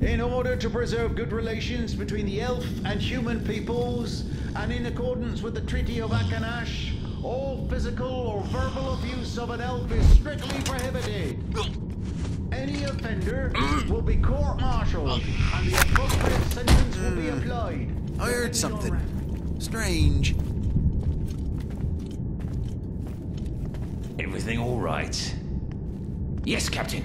In order to preserve good relations between the elf and human peoples, and in accordance with the Treaty of Akenash, all physical or verbal abuse of an elf is strictly prohibited. Any offender will be court-martialed, and the appropriate sentence will be hmm. applied. I heard something. Strange. Everything all right? Yes, Captain.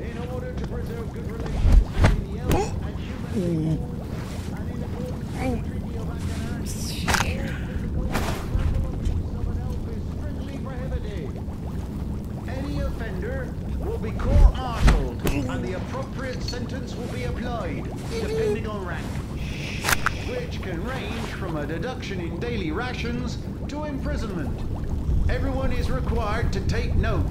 In order to preserve good relations between the elf and human peoples, and in accordance with the Treaty of Akenash, all physical or verbal abuse of an elf is strictly prohibited. Any offender will be court-martialed, and the appropriate sentence will be applied, depending on rank, which can range from a deduction in daily rations to imprisonment. Everyone is required to take note.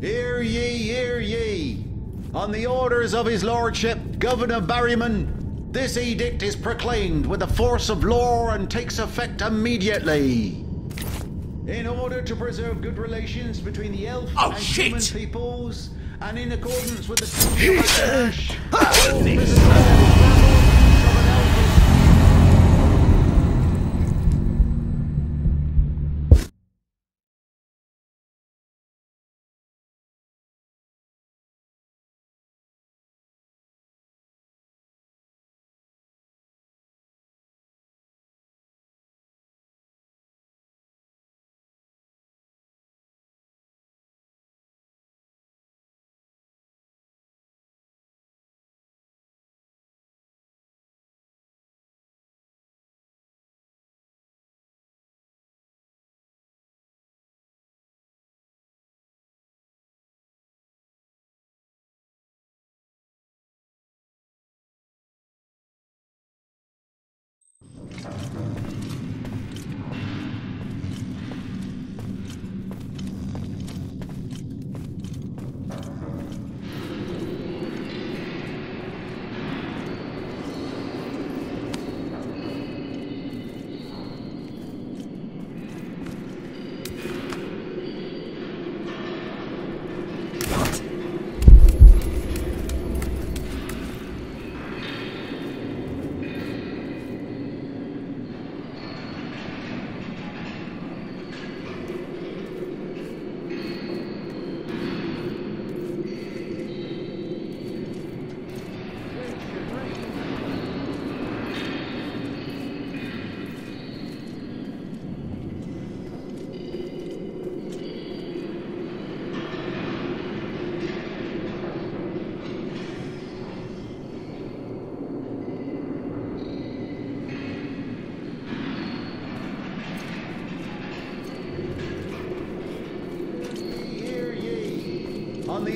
Hear ye, hear ye. On the orders of his lordship, Governor Barryman, this edict is proclaimed with the force of law and takes effect immediately. In order to preserve good relations between the elf Oh, and shit! human peoples, and in accordance with the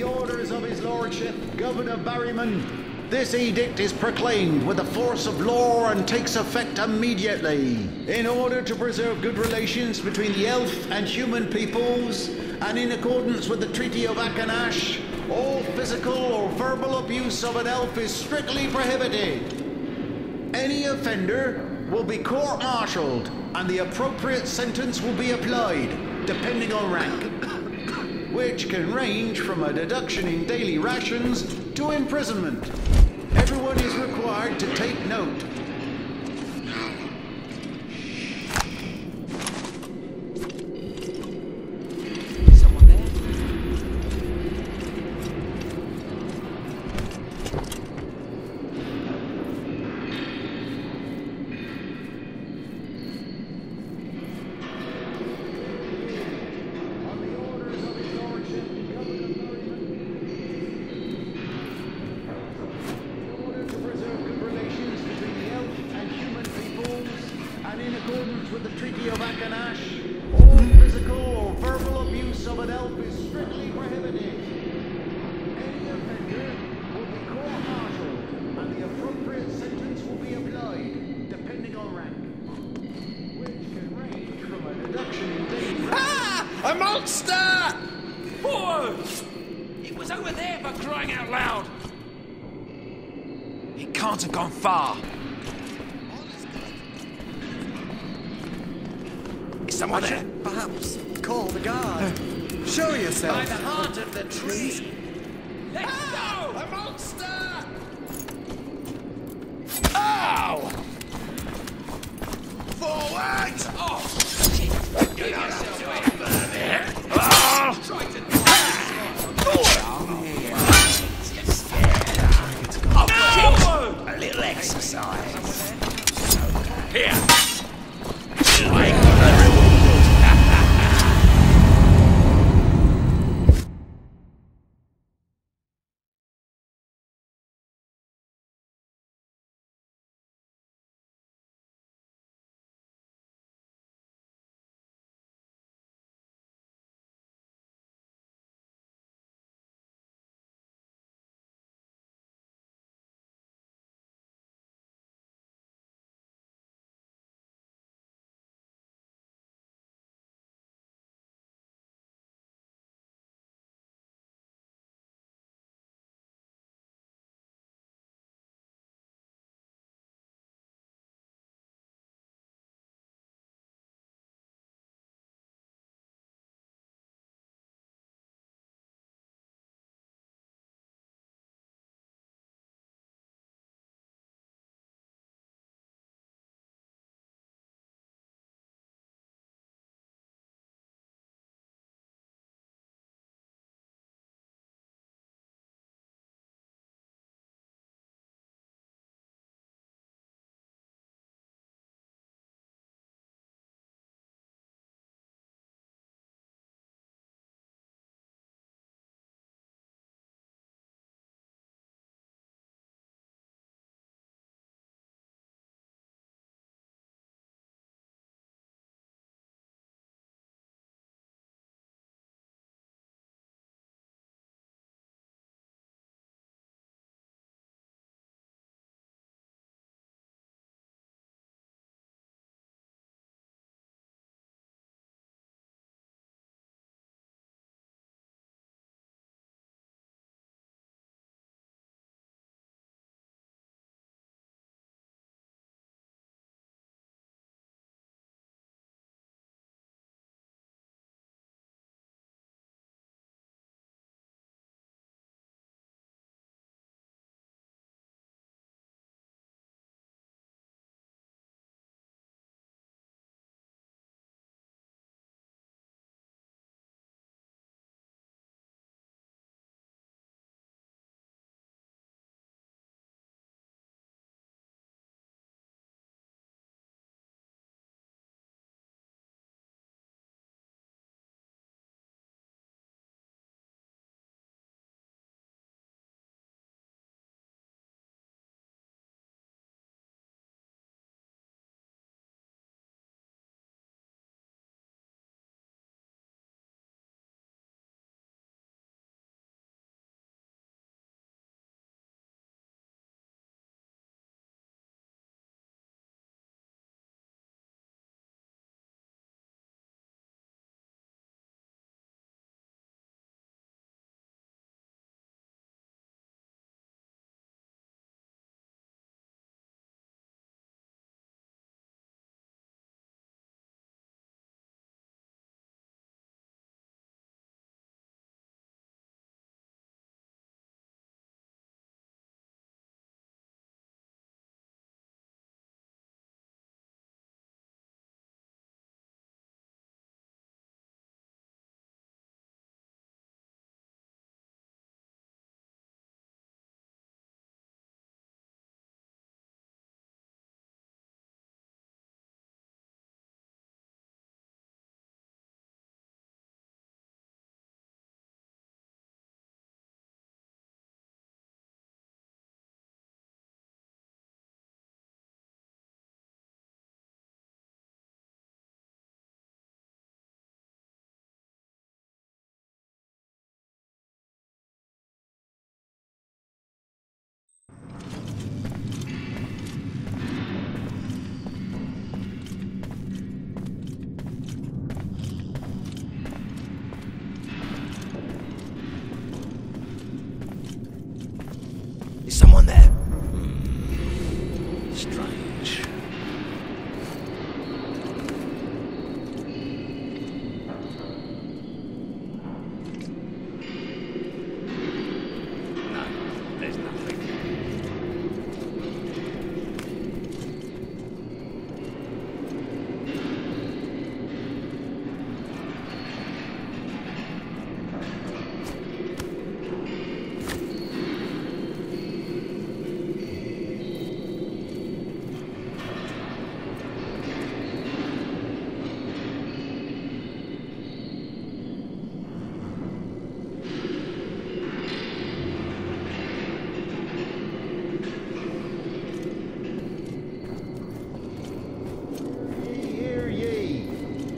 The orders of his lordship, Governor Barryman, this edict is proclaimed with the force of law and takes effect immediately. In order to preserve good relations between the elf and human peoples, and in accordance with the Treaty of Akenash, all physical or verbal abuse of an elf is strictly prohibited. Any offender will be court-martialed, and the appropriate sentence will be applied, depending on rank, which can range from a deduction in daily rations to imprisonment. Everyone is required to take note. Someone there? On the orders of his lordship, Governor Merriman. In order to preserve good relations between the accordance with the Treaty of Akenash, all physical or verbal abuse of an elf is strictly prohibited. Any offender will be court-martialed, and the appropriate sentence will be applied, depending on rank, which can range from a deduction in daily Ah! A monster! Whoa! It was over there for crying out loud! It can't have gone far. Is someone there? Perhaps call the guard. Show yourself. By the heart of the tree. Let's go! A monster! Ow! Forward! Oh, shit! Get yourself away! Ah! Oh, A little exercise.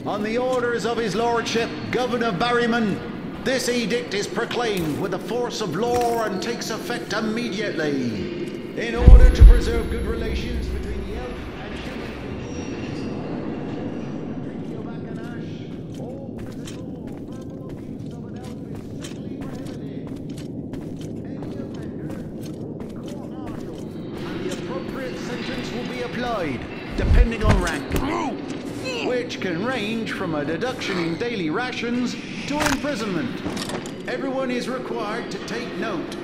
On the orders of his lordship, Governor Barryman, this edict is proclaimed with the force of law and takes effect immediately. In order to preserve good relations between the elf and human all of court-martialed, and the appropriate sentence will be applied, depending on rank, which can range from a deduction in daily rations to imprisonment. Everyone is required to take note.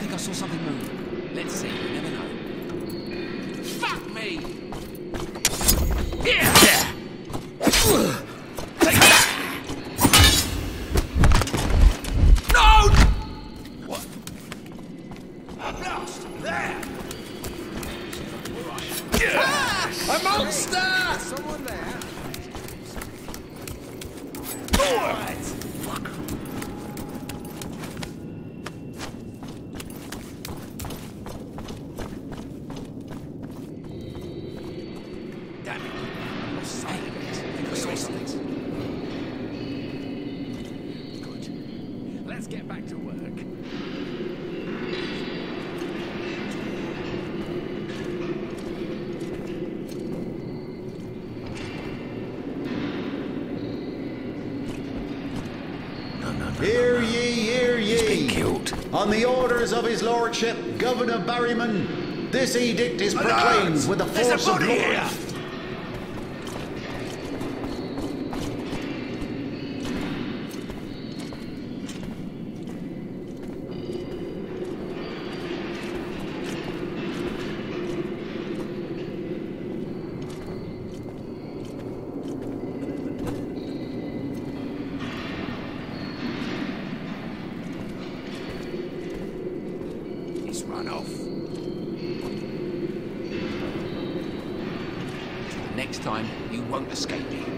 I think I saw something move. Let's see, you never know. Fuck me! Yeah! Take that! No! What? Blast! There! A monster! Someone there? Alright! Damn it. I lost sight of it. I think I saw something. Good. Let's get back to work. No, no, no. Hear ye, hear ye! He's been killed. On the orders of his lordship, Governor Barryman, this edict is proclaimed with the force of law. He's off. Next time, you won't escape me.